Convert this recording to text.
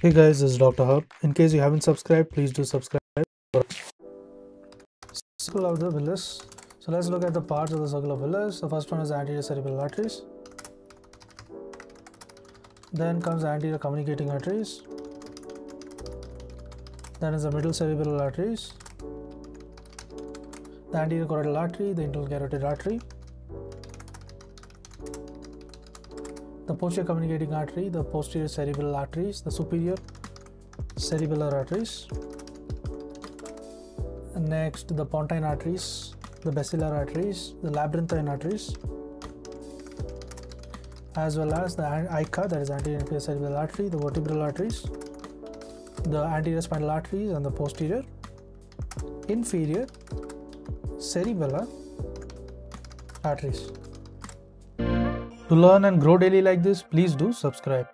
Hey guys, this is Dr. HUB. In case you haven't subscribed, please do subscribe. Circle of the Willis. So let's look at the parts of the circle of Willis. The first one is anterior cerebral arteries. Then comes anterior communicating arteries. Then is the middle cerebral arteries. The anterior carotid artery, the internal carotid artery. The posterior communicating artery, the posterior cerebral arteries, the superior cerebellar arteries. Next, the pontine arteries, the basilar arteries, the labyrinthine arteries, as well as the AICA, that is anterior inferior cerebral artery, the vertebral arteries, the anterior spinal arteries, and the posterior inferior cerebellar arteries. To learn and grow daily like this, please do subscribe.